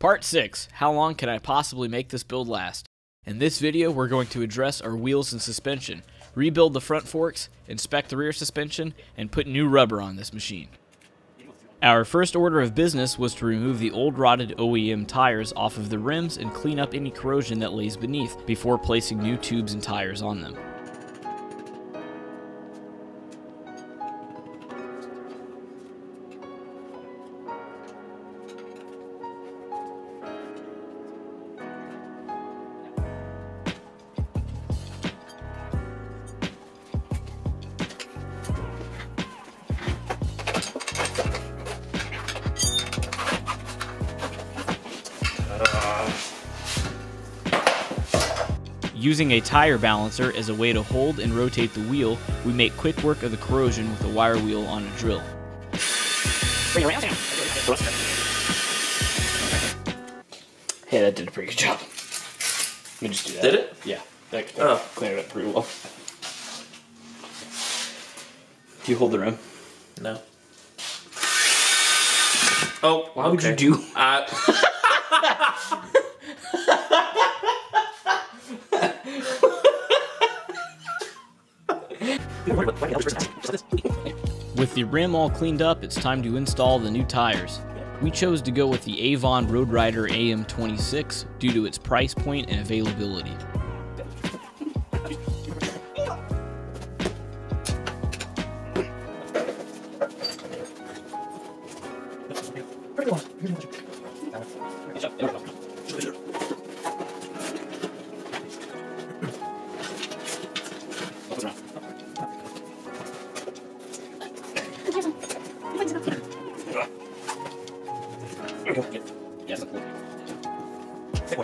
Part 6 How long can I possibly make this build last? In this video, we're going to address our wheels and suspension, rebuild the front forks, inspect the rear suspension, and put new rubber on this machine. Our first order of business was to remove the old rotted OEM tires off of the rims and clean up any corrosion that lays beneath before placing new tubes and tires on them. Using a tire balancer as a way to hold and rotate the wheel, we make quick work of the corrosion with a wire wheel on a drill. Hey, that did a pretty good job. Let me just do that. Did it? Yeah. That, that Oh. cleared it up pretty well. Do you hold the rim? No. Oh, Why would you do- Uh, With the rim all cleaned up, it's time to install the new tires. We chose to go with the Avon Roadrider AM26 due to its price point and availability.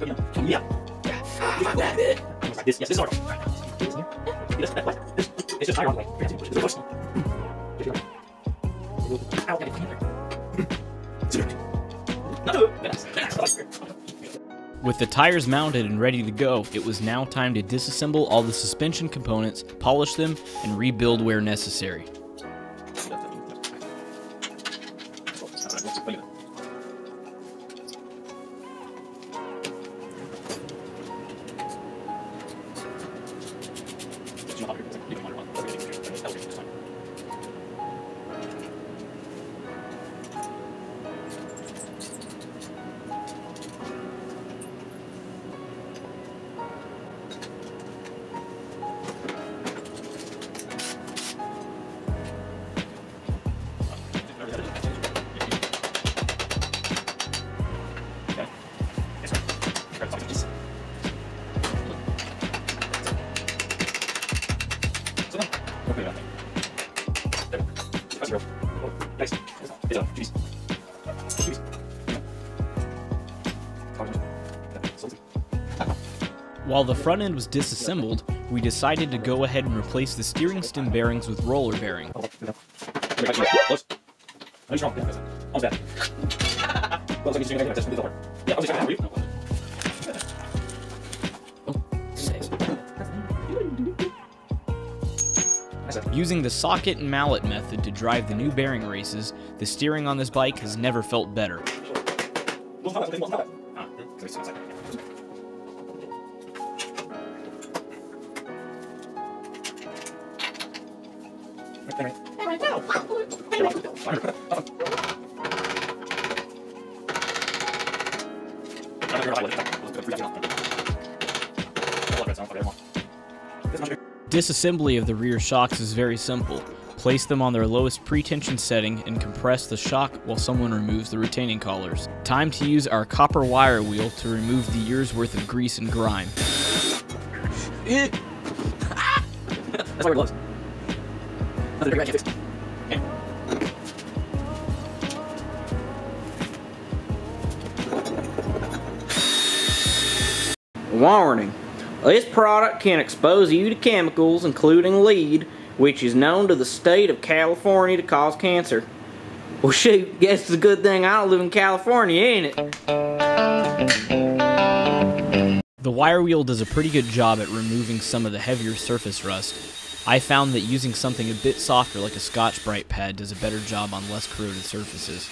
Yes, this is our. It's just way. With the tires mounted and ready to go, it was now time to disassemble all the suspension components, polish them, and rebuild where necessary. While the front end was disassembled, we decided to go ahead and replace the steering stem bearings with roller bearing. Using the socket and mallet method to drive the new bearing races, the steering on this bike has never felt better. Disassembly of the rear shocks is very simple. Place them on their lowest pretension setting and compress the shock while someone removes the retaining collars. Time to use our copper wire wheel to remove the year's worth of grease and grime. That's why wear gloves. Warning. This product can expose you to chemicals including lead, which is known to the state of California to cause cancer. Well shoot, guess it's a good thing I don't live in California, ain't it? The wire wheel does a pretty good job at removing some of the heavier surface rust, I found that using something a bit softer like a Scotch-Brite pad does a better job on less corroded surfaces.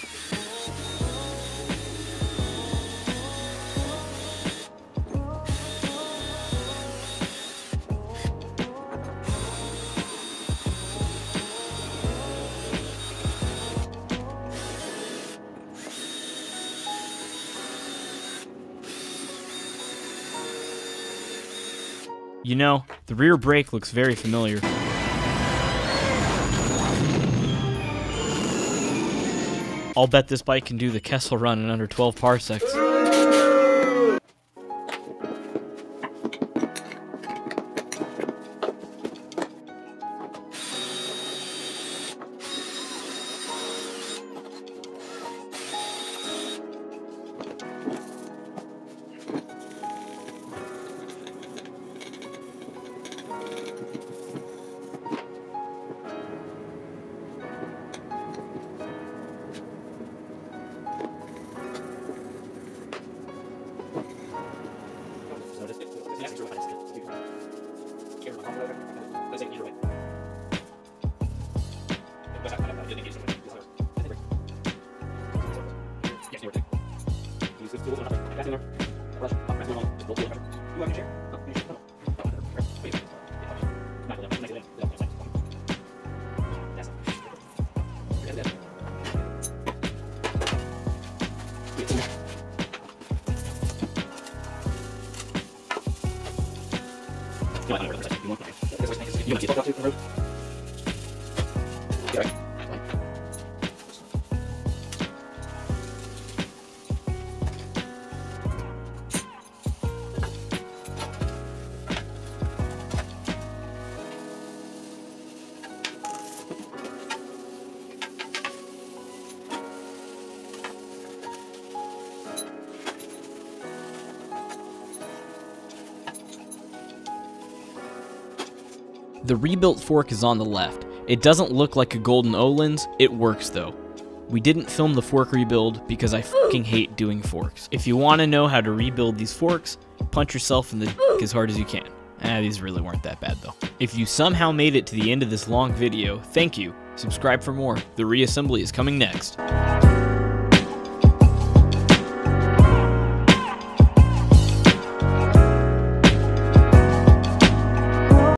You know, the rear brake looks very familiar. I'll bet this bike can do the Kessel run in under 12 parsecs. Use this tool. That's in there. Brush. Press on. Just pull it. You have your chair. You might not know where the you want. Way, you want to see up to the road. Yeah, The rebuilt fork is on the left. It doesn't look like a golden Öhlins, it works though. We didn't film the fork rebuild because I fucking hate doing forks. If you want to know how to rebuild these forks, punch yourself in the dick as hard as you can. Ah, these really weren't that bad though. If you somehow made it to the end of this long video, thank you. Subscribe for more. The reassembly is coming next.